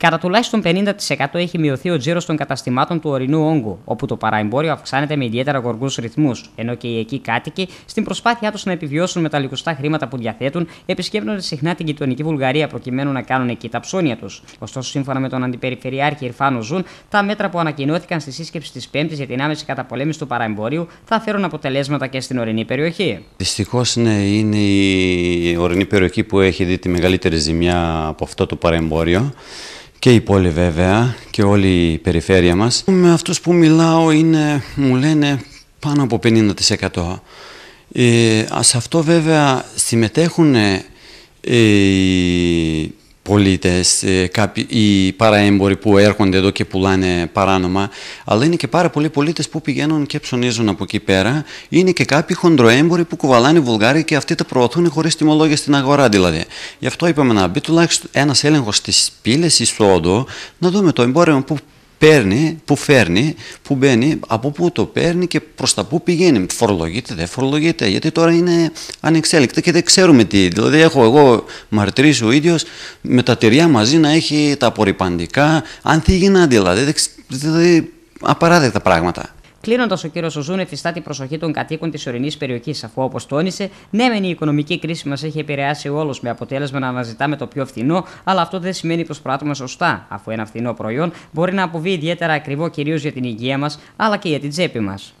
Κατά τουλάχιστον 50% έχει μειωθεί ο τζίρος των καταστημάτων του ορεινού όγκου, όπου το παραεμπόριο αυξάνεται με ιδιαίτερα γοργούς ρυθμούς, ενώ και οι εκεί κάτοικοι, στην προσπάθειά τους να επιβιώσουν με τα λιγοστά χρήματα που διαθέτουν, επισκέπτονται συχνά την γειτονική Βουλγαρία προκειμένου να κάνουν εκεί τα ψώνια τους. Ωστόσο, σύμφωνα με τον Αντιπεριφερειάρχη Ιρφάνο Ζουν, τα μέτρα που ανακοινώθηκαν στη σύσκεψη της Πέμπτης για την άμεση καταπολέμηση του παραεμπορίου θα φέρουν αποτελέσματα και στην ορεινή περιοχή. Δυστυχώς, ναι, είναι η ορεινή περιοχή που έχει δει τη μεγαλύτερη ζημιά από αυτό το παραεμπόριο και η πόλη βέβαια και όλη η περιφέρεια μας. Με αυτούς που μιλάω είναι, μου λένε πάνω από 50%. Ε, σε αυτό βέβαια συμμετέχουν ε, οι πολίτες, ε, κάποιοι, οι παραέμποροι που έρχονται εδώ και πουλάνε παράνομα, αλλά είναι και πάρα πολλοί πολίτες που πηγαίνουν και ψωνίζουν από εκεί πέρα. Είναι και κάποιοι χοντροέμποροι που κουβαλάνε Βουλγάρια και αυτοί τα προωθούν χωρίς τιμολόγια στην αγορά δηλαδή. Γι' αυτό είπαμε να μπει τουλάχιστον ένας έλεγχος στις πύλες εισόδου, να δούμε το εμπόριο που παίρνει, που φέρνει, που μπαίνει, από πού το παίρνει και προς τα πού πηγαίνει. Φορολογείται, δεν φορολογείται, γιατί τώρα είναι ανεξέλεκτα και δεν ξέρουμε τι. Δηλαδή, έχω εγώ μαρτυρήσει ο ίδιος με τα τυριά μαζί να έχει τα απορριπαντικά, αν θίγει δηλαδή, δηλαδή απαράδεκτα πράγματα. Κλείνοντας, ο κύριος Οζούν εφιστά την προσοχή των κατοίκων της ορεινής περιοχής, αφού όπως τόνισε, ναι, μεν η οικονομική κρίση μας έχει επηρεάσει όλους με αποτέλεσμα να αναζητάμε το πιο φθηνό, αλλά αυτό δεν σημαίνει πως πράττουμε σωστά, αφού ένα φθηνό προϊόν μπορεί να αποβεί ιδιαίτερα ακριβό κυρίως για την υγεία μας, αλλά και για την τσέπη μας.